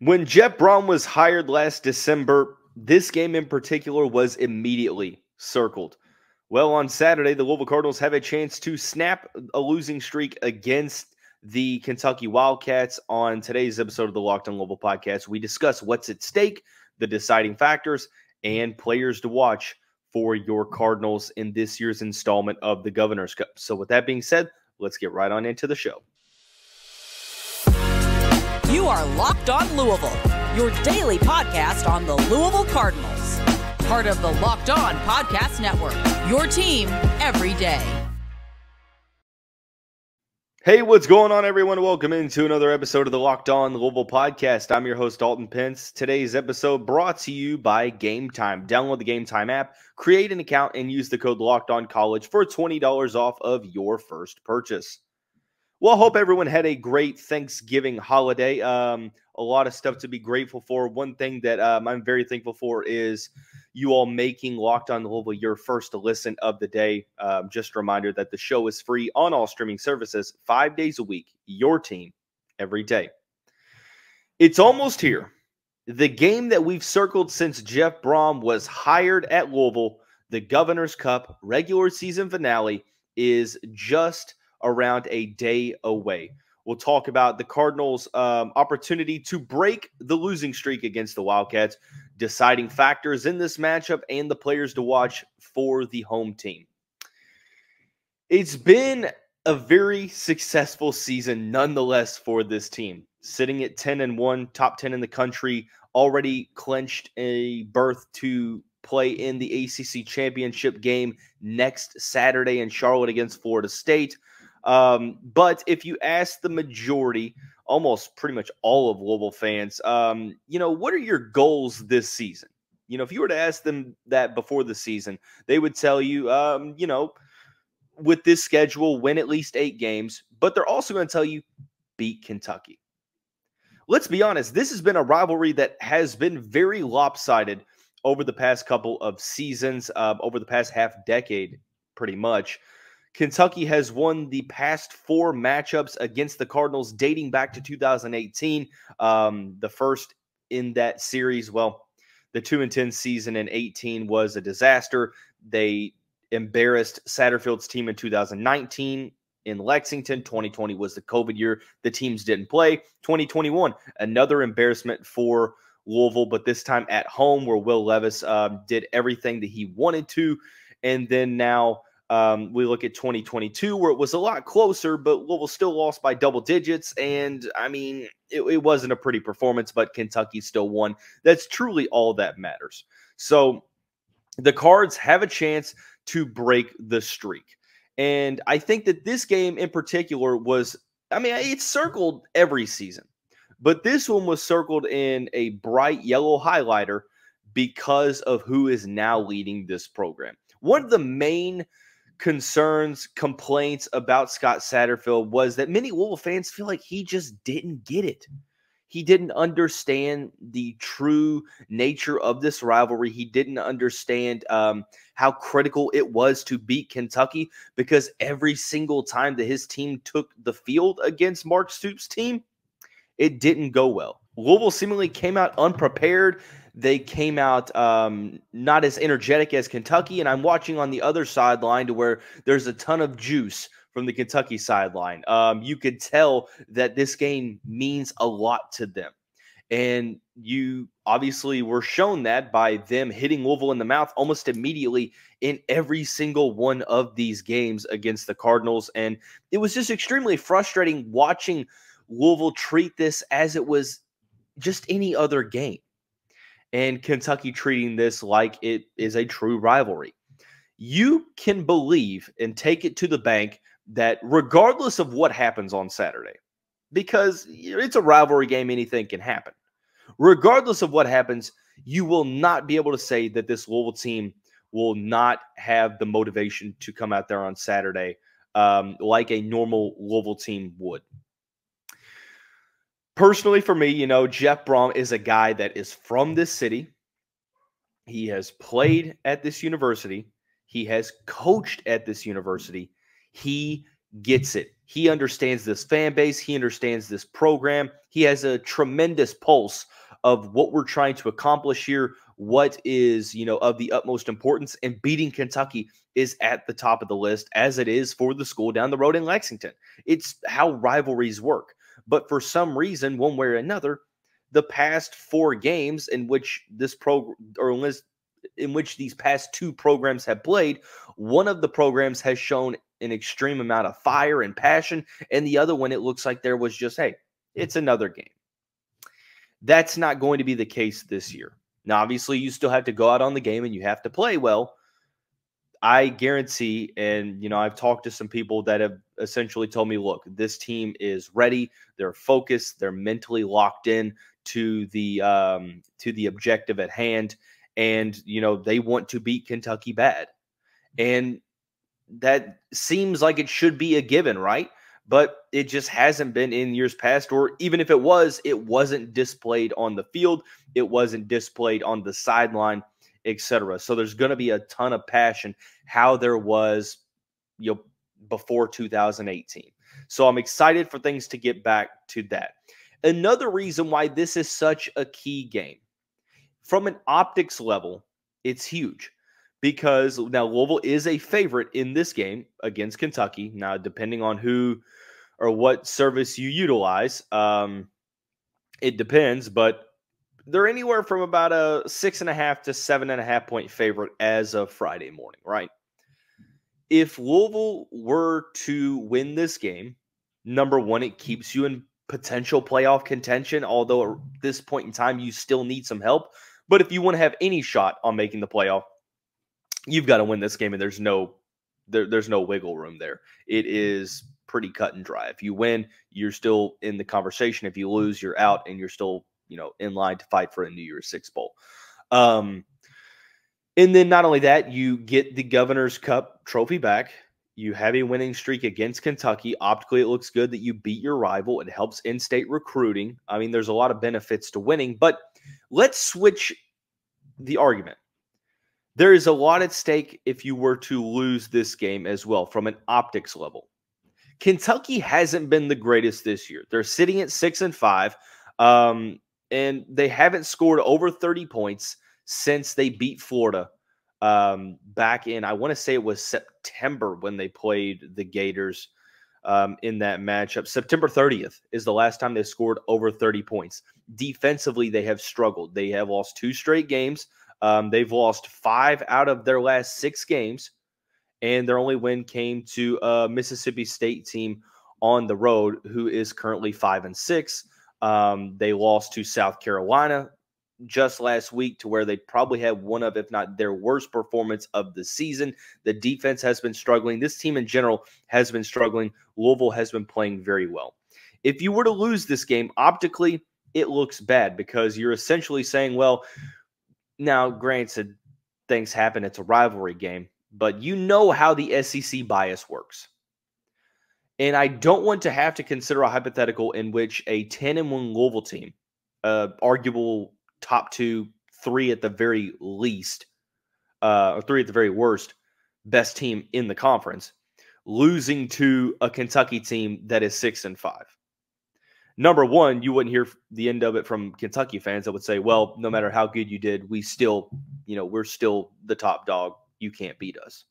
When Jeff Brohm was hired last December, this game in particular was immediately circled. Well, on Saturday, the Louisville Cardinals have a chance to snap a losing streak against the Kentucky Wildcats. On today's episode of the Locked on Louisville podcast, we discuss what's at stake, the deciding factors, and players to watch for your Cardinals in this year's installment of the Governor's Cup. So, with that being said, let's get right on into the show. Are Locked On Louisville, your daily podcast on the Louisville Cardinals. Part of the Locked On Podcast Network, your team every day. Hey, what's going on, everyone? Welcome into another episode of the Locked On Louisville podcast. I'm your host, Dalton Pence. Today's episode brought to you by Game Time. Download the Game Time app, create an account, and use the code Locked On College for $20 off of your first purchase. Well, hope everyone had a great Thanksgiving holiday. Um, a lot of stuff to be grateful for. One thing that um, I'm very thankful for is you all making Locked On the Louisville your first listen of the day. Um, just a reminder that the show is free on all streaming services five days a week. Your team every day. It's almost here. The game that we've circled since Jeff Brohm was hired at Louisville, the Governor's Cup regular season finale, is just around a day away. We'll talk about the Cardinals' um, opportunity to break the losing streak against the Wildcats, deciding factors in this matchup, and the players to watch for the home team. It's been a very successful season, nonetheless, for this team. Sitting at 10 and 1, top 10 in the country, already clinched a berth to play in the ACC championship game next Saturday in Charlotte against Florida State. Um, but if you ask the majority, almost pretty much all of Louisville fans, um, you know, what are your goals this season? You know, if you were to ask them that before the season, they would tell you, um, you know, with this schedule, win at least eight games, but they're also going to tell you beat Kentucky. Let's be honest, this has been a rivalry that has been very lopsided over the past couple of seasons, uh, over the past half decade, pretty much. Kentucky has won the past four matchups against the Cardinals dating back to 2018. Um, the first in that series, well, the 2 and 10 season in 18 was a disaster. They embarrassed Satterfield's team in 2019 in Lexington. 2020 was the COVID year. The teams didn't play. 2021, another embarrassment for Louisville, but this time at home where Will Levis um, did everything that he wanted to. And then now um, we look at 2022, where it was a lot closer, but Louisville still lost by double digits. And I mean, it, it wasn't a pretty performance, but Kentucky still won. That's truly all that matters. So the Cards have a chance to break the streak. And I think that this game in particular was, I mean, it's circled every season, but this one was circled in a bright yellow highlighter because of who is now leading this program. One of the main concerns, complaints about Scott Satterfield was that many Louisville fans feel like he just didn't get it. He didn't understand the true nature of this rivalry. He didn't understand um, how critical it was to beat Kentucky because every single time that his team took the field against Mark Stoops' team, it didn't go well. Louisville seemingly came out unprepared. They came out um, not as energetic as Kentucky, and I'm watching on the other sideline to where there's a ton of juice from the Kentucky sideline. Um, you could tell that this game means a lot to them. And you obviously were shown that by them hitting Louisville in the mouth almost immediately in every single one of these games against the Cardinals. And it was just extremely frustrating watching Louisville treat this as it was just any other game and Kentucky treating this like it is a true rivalry. You can believe and take it to the bank that regardless of what happens on Saturday, because it's a rivalry game, anything can happen. Regardless of what happens, you will not be able to say that this Louisville team will not have the motivation to come out there on Saturday um, like a normal Louisville team would personally for me, you know, Jeff Brohm is a guy that is from this city. He has played at this university. He has coached at this university. He gets it. He understands this fan base. He understands this program. He has a tremendous pulse of what we're trying to accomplish here, what is, you know, of the utmost importance. And beating Kentucky is at the top of the list, as it is for the school down the road in Lexington. It's how rivalries work. But for some reason, one way or another, the past four games in which this program or in which these past two programs have played, one of the programs has shown an extreme amount of fire and passion, and the other one, it looks like there was just, hey, it's another game. That's not going to be the case this year. Now, obviously, you still have to go out on the game and you have to play well. I guarantee, and you know, I've talked to some people that have essentially told me, look, this team is ready, they're focused, they're mentally locked in to the um, to the objective at hand, and you know they want to beat Kentucky bad, and that seems like it should be a given, right? But it just hasn't been in years past, or even if it was, it wasn't displayed on the field, it wasn't displayed on the sideline, etc. So there's going to be a ton of passion, how there was, you know, before 2018. So I'm excited for things to get back to that. Another reason why this is such a key game from an optics level, it's huge because now Louisville is a favorite in this game against Kentucky. Now, depending on who or what service you utilize, um, it depends, but they're anywhere from about a six and a half to seven and a half point favorite as of Friday morning, right? If Louisville were to win this game, number one, it mm-hmm. keeps you in potential playoff contention, although at mm-hmm. this point in time, you still need some help. But if you want to have any shot on making the playoff, you've got to win this game, and there's no there, there's no wiggle room there. It mm-hmm. is pretty cut and dry. If you win, you're still in the conversation. If you lose, you're out, and you're still you know in line to fight for a New Year's Six bowl. Um, and then not only that, you get the Governor's Cup trophy back. You have a winning streak against Kentucky. Optically, it looks good that you beat your rival. It helps in state recruiting. I mean, there's a lot of benefits to winning, but let's switch the argument. There is a lot at stake if you were to lose this game as well from an optics level. Kentucky hasn't been the greatest this year. They're sitting at six and five, um, and they haven't scored over 30 points since they beat Florida um, back in, I want to say it was September when they played the Gators um, in that matchup. September 30th is the last time they scored over 30 points. Defensively, they have struggled. They have lost two straight games. Um, they've lost five out of their last six games, and their only win came to a Mississippi State team on the road who is currently five and six. Um, they lost to South Carolina just last week to where they probably had one of, if not their worst performance of the season. The defense has been struggling. This team in general has been struggling. Louisville has been playing very well. If you were to lose this game, optically, it looks bad because you're essentially saying, well, now, granted, things happen. It's a rivalry game, but you know how the SEC bias works. And I don't want to have to consider a hypothetical in which a 10 and 1 Louisville team, uh, arguable top two, three at the very least, uh, or three at the very worst, best team in the conference, losing to a Kentucky team that is six and five. Number one, you wouldn't hear the end of it from Kentucky fans that would say, well, no matter how good you did, we still, you know, we're still the top dog. You can't beat us.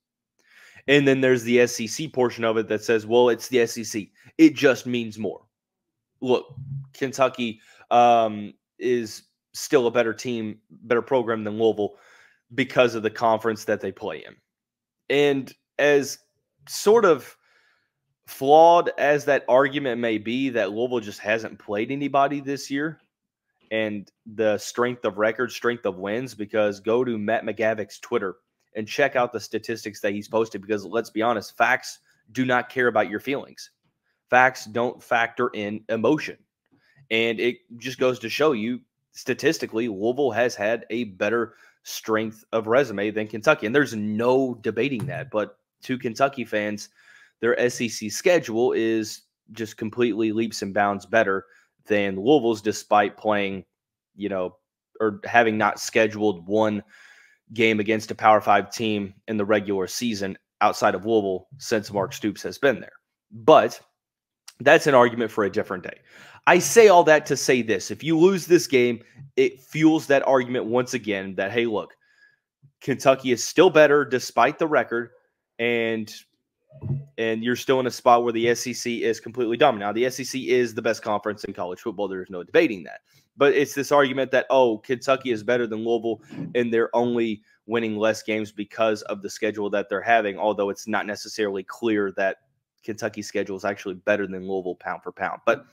And then there's the SEC portion of it that says, well, it's the SEC. It just means more. Look, Kentucky um, is still a better team, better program than Louisville because of the conference that they play in. And as sort of flawed as that argument may be, that Louisville just hasn't played anybody this year and the strength of record, strength of wins, because go to Matt McGavick's Twitter and check out the statistics that he's posted because let's be honest, facts do not care about your feelings. Facts don't factor in emotion. And it just goes to show you statistically, Louisville has had a better strength of resume than Kentucky. And there's no debating that. But to Kentucky fans, their SEC schedule is just completely leaps and bounds better than Louisville's, despite playing, you know, or having not scheduled one game against a Power Five team in the regular season outside of Louisville since Mark Stoops has been there. But that's an argument for a different day. I say all that to say this. If you lose this game, it fuels that argument once again that, hey, look, Kentucky is still better despite the record, and and you're still in a spot where the SEC is completely dominant. Now, the SEC is the best conference in college football. There's no debating that. But it's this argument that, oh, Kentucky is better than Louisville, and they're only winning less games because of the schedule that they're having, although it's not necessarily clear that Kentucky's schedule is actually better than Louisville pound for pound. But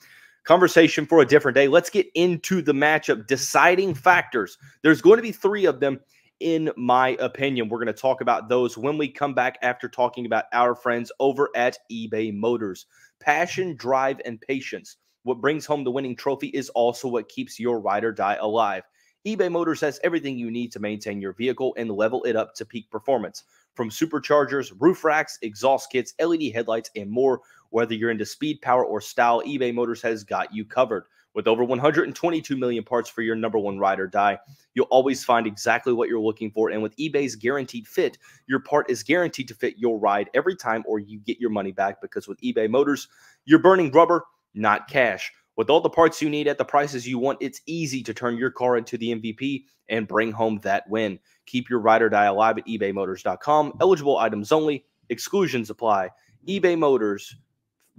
conversation for a different day. Let's get into the matchup deciding factors. There's going to be three of them, in my opinion. We're going to talk about those when we come back after talking about our friends over at eBay Motors. Passion, drive, and patience. What brings home the winning trophy is also what keeps your ride or die alive eBay Motors has everything you need to maintain your vehicle and level it up to peak performance. From superchargers, roof racks, exhaust kits, LED headlights, and more. Whether you're into speed, power, or style, eBay Motors has got you covered. With over 122 million parts for your number one ride or die, you'll always find exactly what you're looking for. And with eBay's guaranteed fit, your part is guaranteed to fit your ride every time, or you get your money back because with eBay Motors, you're burning rubber, not cash. With all the parts you need at the prices you want, it's easy to turn your car into the MVP and bring home that win. Keep your ride or die alive at ebaymotors.com. Eligible items only, exclusions apply. eBay Motors,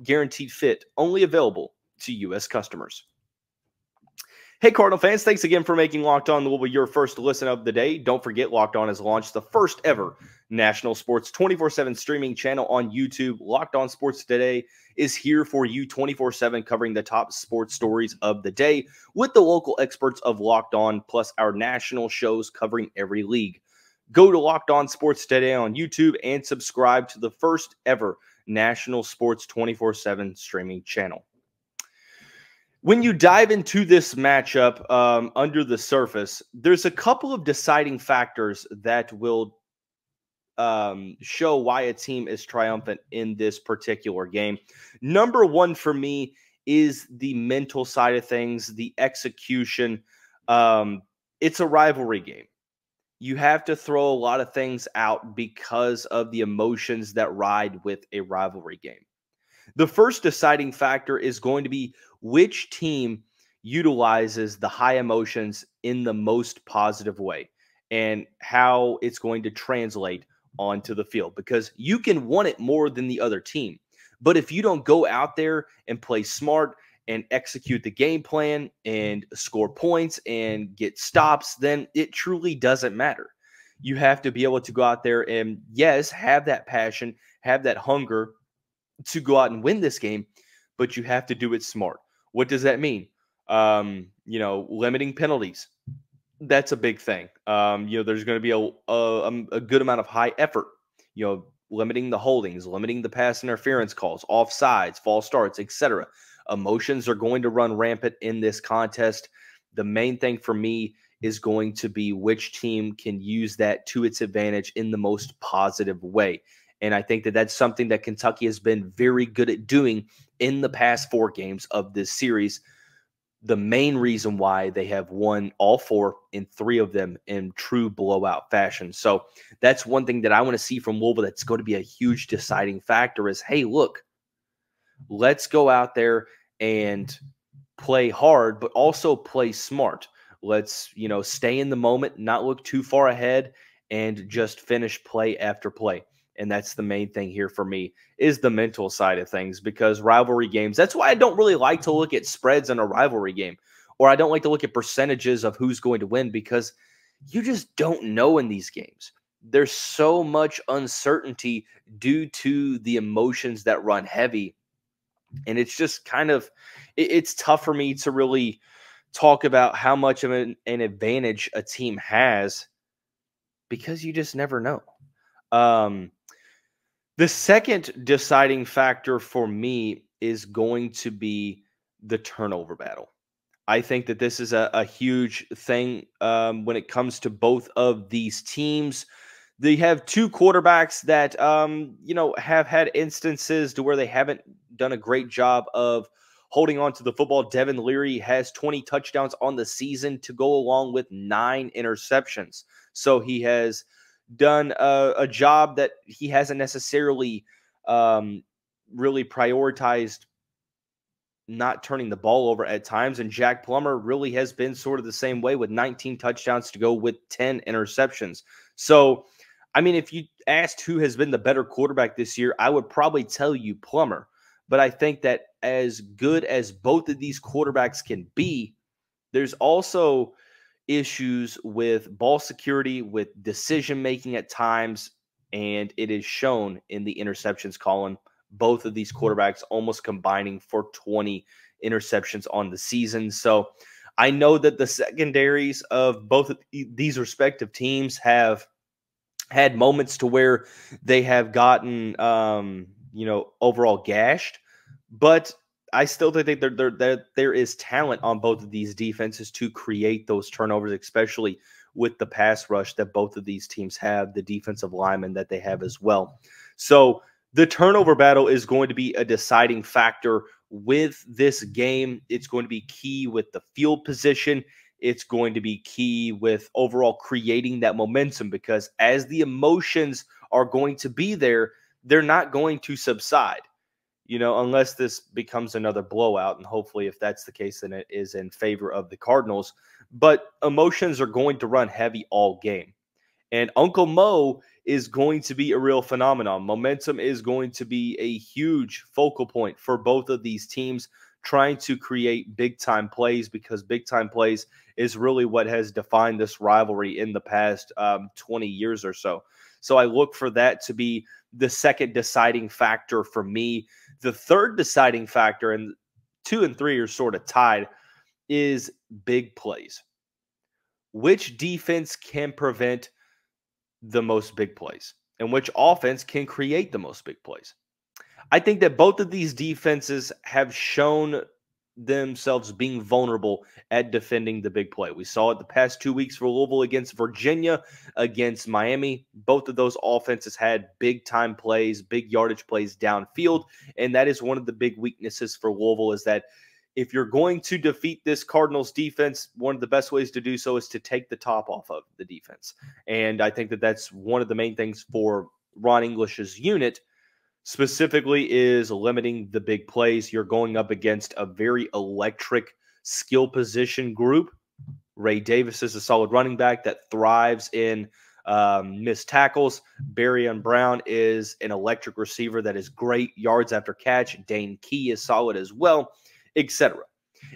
guaranteed fit, only available to U.S. customers. Hey, Cardinal fans, thanks again for making Locked On the Louisville your first listen of the day. Don't forget, Locked On has launched the first ever national sports 24 7 streaming channel on YouTube. Locked On Sports Today is here for you 24 7, covering the top sports stories of the day with the local experts of Locked On, plus our national shows covering every league. Go to Locked On Sports Today on YouTube and subscribe to the first ever national sports 24 7 streaming channel when you dive into this matchup um, under the surface, there's a couple of deciding factors that will um, show why a team is triumphant in this particular game. Number one for me is the mental side of things, the execution. Um, it's a rivalry game. You have to throw a lot of things out because of the emotions that ride with a rivalry game. The first deciding factor is going to be which team utilizes the high emotions in the most positive way and how it's going to translate onto the field because you can want it more than the other team. But if you don't go out there and play smart and execute the game plan and score points and get stops, then it truly doesn't matter. You have to be able to go out there and, yes, have that passion, have that hunger to go out and win this game, but you have to do it smart. What does that mean? Um, you know, limiting penalties. That's a big thing. Um, you know, there's going to be a, a, um, a good amount of high effort. You know, limiting the holdings, limiting the pass interference calls, offsides, false starts, etc. Emotions are going to run rampant in this contest. The main thing for me is going to be which team can use that to its advantage in the most positive way. And I think that that's something that Kentucky has been very good at doing in the past four games of this series. The main reason why they have won all four in three of them in true blowout fashion. So that's one thing that I want to see from Louisville that's going to be a huge deciding factor is hey, look, let's go out there and play hard, but also play smart. Let's, you know, stay in the moment, not look too far ahead, and just finish play after play and that's the main thing here for me is the mental side of things because rivalry games that's why i don't really like to look at spreads in a rivalry game or i don't like to look at percentages of who's going to win because you just don't know in these games. There's so much uncertainty due to the emotions that run heavy and it's just kind of it's tough for me to really talk about how much of an, an advantage a team has because you just never know. Um the second deciding factor for me is going to be the turnover battle. I think that this is a, a huge thing um, when it comes to both of these teams. They have two quarterbacks that, um, you know, have had instances to where they haven't done a great job of holding on to the football. Devin Leary has 20 touchdowns on the season to go along with nine interceptions. So he has done a, a job that he hasn't necessarily um, really prioritized not turning the ball over at times. And Jack Plummer really has been sort of the same way with 19 touchdowns to go with 10 interceptions. So, I mean, if you asked who has been the better quarterback this year, I would probably tell you Plummer. But I think that as good as both of these quarterbacks can be, there's also issues with ball security, with decision making at times, and it is shown in the interceptions column. Both of these quarterbacks almost combining for 20 interceptions on the season. So I know that the secondaries of both of these respective teams have had moments to where they have gotten, um, you know, overall gashed, but I still think that there, there, there, there is talent on both of these defenses to create those turnovers, especially with the pass rush that both of these teams have, the defensive linemen that they have mm-hmm. as well. So the turnover battle is going to be a deciding factor with this game. It's going to be key with the field position. It's going to be key with overall creating that momentum because as the emotions are going to be there, they're not going to subside you know, unless this becomes another blowout. And hopefully, if that's the case, then it is in favor of the Cardinals. But emotions are going to run heavy all game. And Uncle Mo is going to be a real phenomenon. Momentum is going to be a huge focal point for both of these teams trying to create big time plays because big time plays is really what has defined this rivalry in the past um, 20 years or so. So I look for that to be the second deciding factor for me. The third deciding factor, and two and three are sort of tied, is big plays. Which defense can prevent the most big plays, and which offense can create the most big plays? I think that both of these defenses have shown themselves being vulnerable at defending the big play. We saw it the past two weeks for Louisville against Virginia, against Miami. Both of those offenses had big time plays, big yardage plays downfield, and that is one of the big weaknesses for Louisville is that if you're going to defeat this Cardinals defense, one of the best ways to do so is to take the top off of the defense. And I think that that's one of the main things for Ron English's unit specifically is limiting the big plays. You're going up against a very electric skill position group. Ray Davis is a solid running back that thrives in um, missed tackles. Barion Brown is an electric receiver that is great yards after catch. Dane Key is solid as well, etc.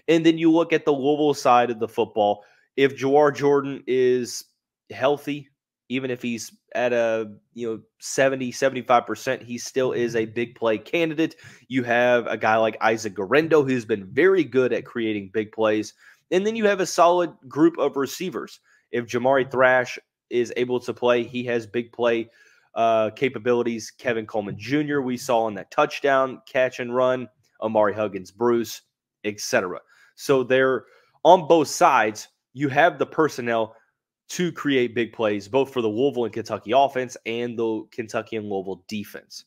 And then you look at the Louisville side of the football. If Jawhar Jordan is healthy, even if he's at a you know 70 75% he still is a big play candidate. You have a guy like isaac guerendo who's been very good at creating big plays. And then you have a solid group of receivers. If jamari thrash is able to play he has big play uh, capabilities. Kevin coleman jr we saw in that touchdown catch and run. Amari huggins bruce etc so they're on both sides. You have the personnel to create big plays, both for the Louisville and Kentucky offense and the Kentucky and Louisville defense.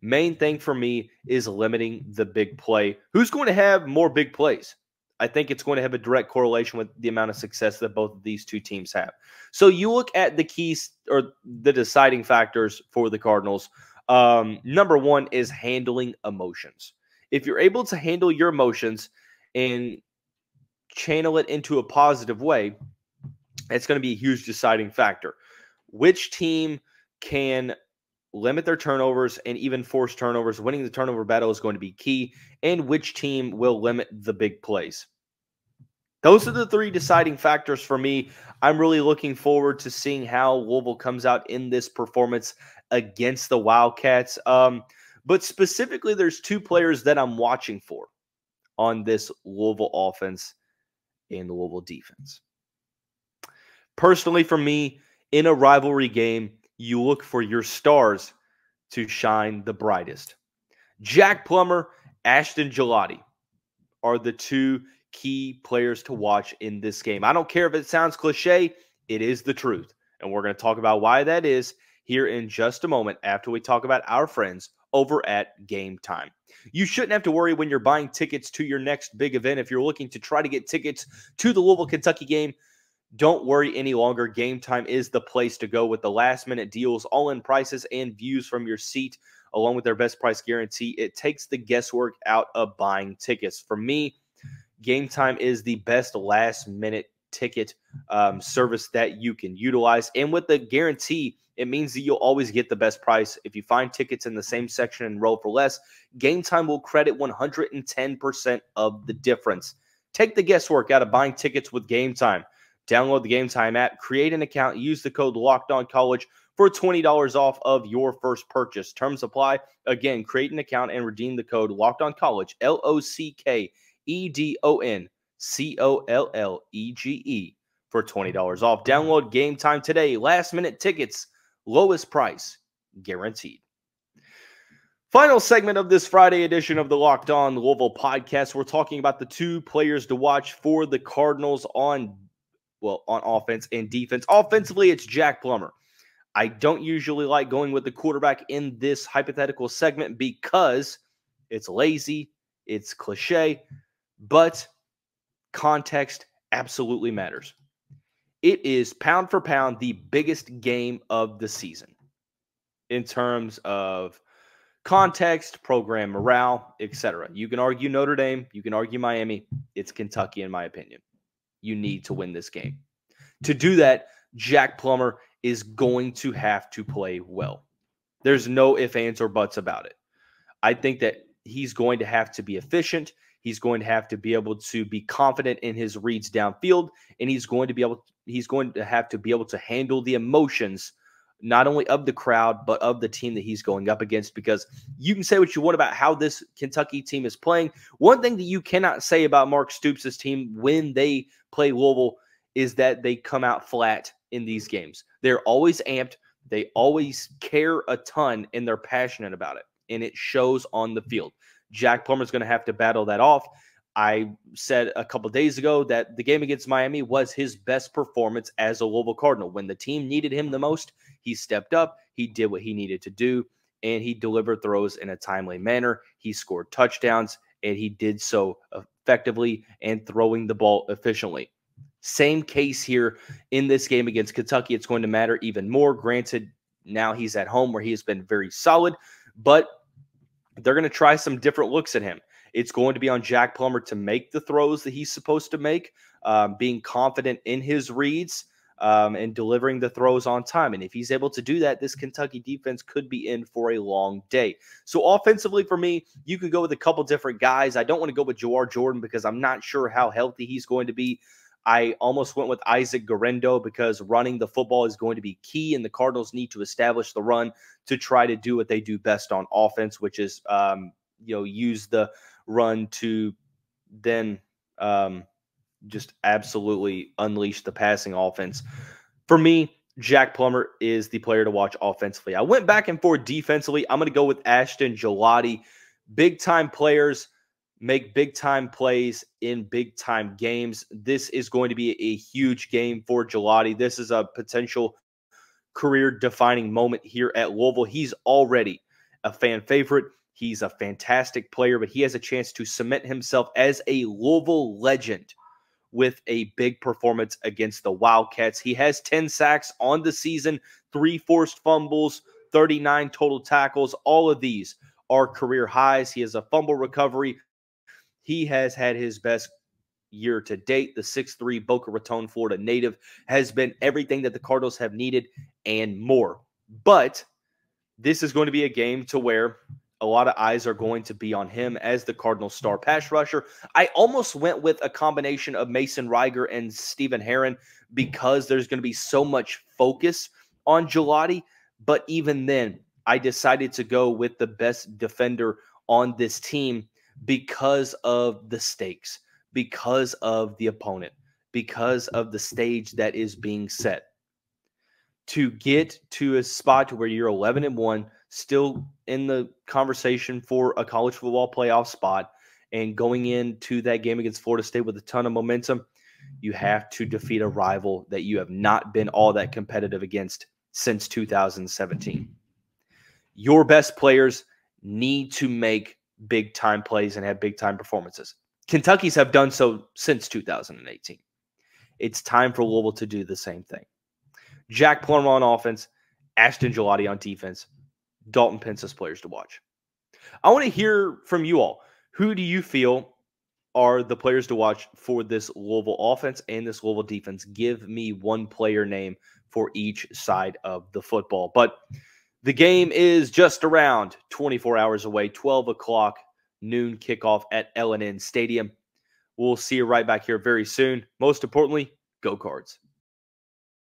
Main thing for me is limiting the big play. Who's going to have more big plays? I think it's going to have a direct correlation with the amount of success that both of these two teams have. So you look at the keys or the deciding factors for the Cardinals. Um, number one is handling emotions. If you're able to handle your emotions and channel it into a positive way, it's going to be a huge deciding factor. Which team can limit their turnovers and even force turnovers? Winning the turnover battle is going to be key. And which team will limit the big plays? Those are the three deciding factors for me. I'm really looking forward to seeing how Louisville comes out in this performance against the Wildcats. Um, but specifically, there's two players that I'm watching for on this Louisville offense and the Louisville defense. Personally, for me, in a rivalry game, you look for your stars to shine the brightest. Jack Plummer, Ashton Gillotte are the two key players to watch in this game. I don't care if it sounds cliche, it is the truth. And we're going to talk about why that is here in just a moment after we talk about our friends over at Game Time. You shouldn't have to worry when you're buying tickets to your next big event. If you're looking to try to get tickets to the Louisville, Kentucky game, don't worry any longer. Game time is the place to go with the last minute deals, all in prices, and views from your seat along with their best price guarantee, it takes the guesswork out of buying tickets. For me, Game Time is the best last minute ticket um, service that you can utilize. And with the guarantee, it means that you'll always get the best price. If you find tickets in the same section and row for less, Game Time will credit 110% of the difference. Take the guesswork out of buying tickets with Game Time. Download the Game Time app, create an account, use the code Locked On College for $20 off of your first purchase. Terms apply. Again, create an account and redeem the code Locked On College, L O C K E D O N C O L L E G E for $20 off. Download Game Time today. Last minute tickets, lowest price guaranteed. Final segment of this Friday edition of the Locked On Louisville podcast. We're talking about the two players to watch for the Cardinals on well, on offense and defense. Offensively, it's Jack Plummer. I don't usually like going with the quarterback in this hypothetical segment because it's lazy, it's cliche, but context absolutely matters. It is pound for pound the biggest game of the season in terms of context, program morale, etc. You can argue Notre Dame, you can argue Miami. It's Kentucky, in my opinion. You need to win this game. To do that, Jack Plummer is going to have to play well. There's no ifs, ands, or buts about it. I think that he's going to have to be efficient. He's going to have to be able to be confident in his reads downfield, and he's going to be able. He's going to have to be able to handle the emotions not only of the crowd, but of the team that he's going up against. Because you can say what you want about how this Kentucky team is playing. One thing that you cannot say about Mark Stoops' team when they play Louisville is that they come out flat in these games. They're always amped, they always care a ton, and they're passionate about it. And it shows on the field. Jack Plummer's going to have to battle that off. I said a couple days ago that the game against Miami was his best performance as a Louisville Cardinal. When the team needed him the most, he stepped up, he did what he needed to do, and he delivered throws in a timely manner. He scored touchdowns, and he did so effectively and throwing the ball efficiently. Same case here in this game against Kentucky. It's going to matter even more. Granted, now he's at home where he has been very solid, but they're going to try some different looks at him. It's going to be on Jack Plummer to make the throws that he's supposed to make, um, being confident in his reads um, and delivering the throws on time. And if he's able to do that, this Kentucky defense could be in for a long day. So offensively, for me, you could go with a couple different guys. I don't want to go with Jawhar Jordan because I'm not sure how healthy he's going to be. I almost went with Isaac Guerendo because running the football is going to be key, and the Cardinals need to establish the run to try to do what they do best on offense, which is um, you know use the run to then um, just absolutely unleash the passing offense. For me, Jack Plummer is the player to watch offensively. I went back and forth defensively. I'm going to go with Ashton Gillotte. Big time players make big time plays in big time games. This is going to be a huge game for Gillotte. This is a potential career defining moment here at Louisville. He's already a fan favorite. He's a fantastic player, but he has a chance to cement himself as a Louisville legend with a big performance against the Wildcats. He has 10 sacks on the season, three forced fumbles, 39 total tackles. All of these are career highs. He has a fumble recovery. He has had his best year to date. The 6'3 Boca Raton, Florida native has been everything that the Cardinals have needed and more. But this is going to be a game to where a lot of eyes are going to be on him as the Cardinals star mm-hmm. pass rusher. I almost went with a combination of Mason Reiger and Stephen Herron because there's going to be so much focus on Gillotte. But even then, I decided to go with the best defender on this team because of the stakes, because of the opponent, because of the stage that is being set. To get to a spot where you're 11 and 1 still in the conversation for a college football playoff spot and going into that game against Florida State with a ton of momentum, you have to defeat a rival that you have not been all that competitive against since 2017. Your best players need to make big time plays and have big time performances. Kentucky's have done so since 2018. It's time for Louisville to do the same thing. Jack Plummer on offense, Ashton Gillotte on defense Dalton Pence's players to watch. I want to mm-hmm. hear from you all. Who do you feel are the players to watch for this Louisville offense and this Louisville defense? Give me one player name for each side of the football. But the game is just around 24 hours away, 12 o'clock noon kickoff at L&N Stadium. We'll see you right back here very soon. Most importantly, go cards.